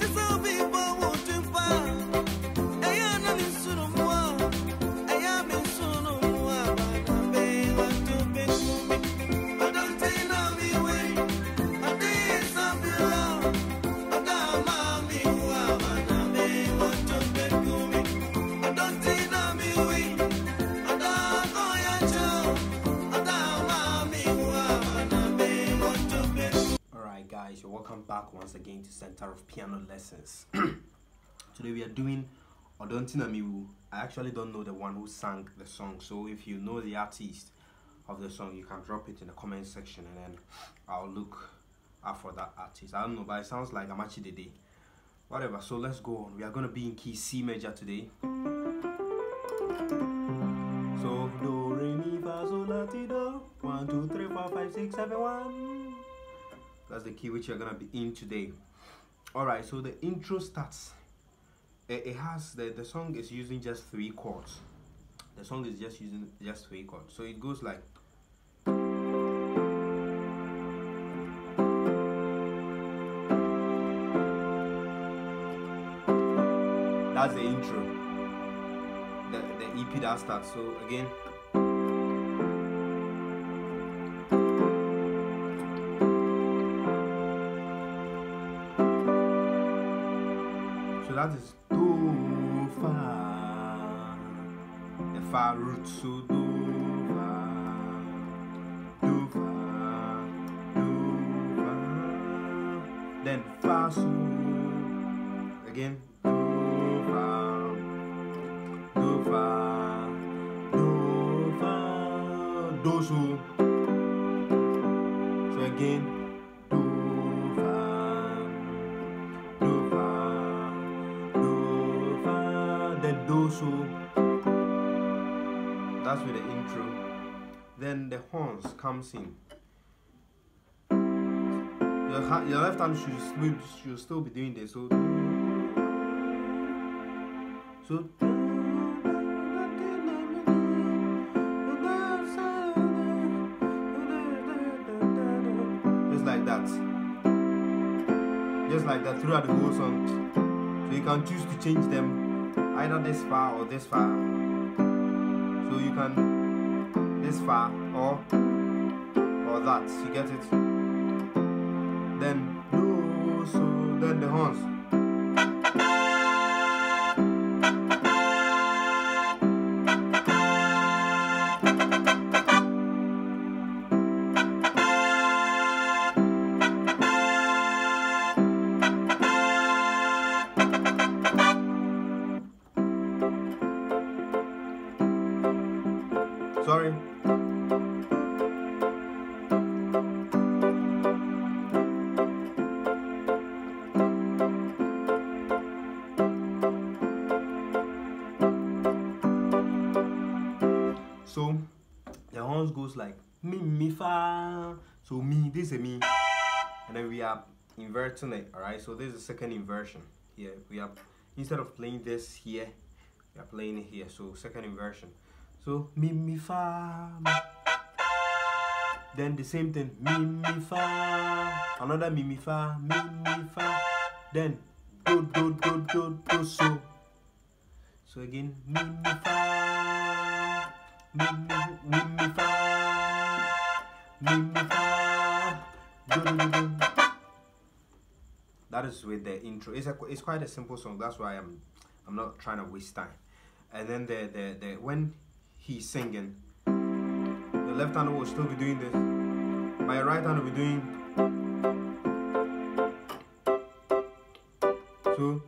Cause you're welcome back once again to Centre of Piano Lessons. Today we are doing Odo Nti Na Mewu. I actually don't know the one who sang the song, so if you know the artist of the song, you can drop it in the comment section and then I'll look out for that artist. I don't know, but it sounds like Amakye Dede. Whatever, so let's go on. We are going to be in key C major today. So, do, re, mi, fa, sol, la, ti, do. One, two, three, four, five, six, seven, one. That's the key which you're gonna be in today. Alright, so the intro starts. It, it has the, the song is using just three chords. The song is just using just three chords. So it goes like That's the intro. The, the EP that starts. So again. Is do the fa root. So do fa, do then fa so again. Do fa, do fa, do fa, do so. So again so. That's with the intro. Then the horns comes in. Your, your left hand should should still be doing this. So, so. Just like that. Just like that throughout the whole song. So you can choose to change them either this far or this far. So you can this far or or that. You get it? Then do so then the horns. Sorry. So the horns goes like mi mi fa. So mi this is mi, and then we are inverting it. All right. So this is the second inversion. Here we are instead of playing this here, we are playing here. So second inversion. So mi mi fa. Then the same thing mi mi fa. Another mi mi fa mi mi fa. Then do do do do do so. So again mi mi fa. Mi mi mi mi fa. Mi mi fa. Do do do. That is with the intro. It's a it's quite a simple song. That's why I'm I'm not trying to waste time. And then the the, the when he's singing, the left hand will still be doing this. My right hand will be doing so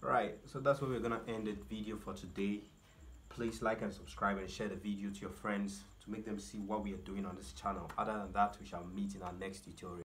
Right, so that's where we're gonna end the video for today. Please like and subscribe and share the video to your friends to make them see what we are doing on this channel other than that we shall meet in our next tutorial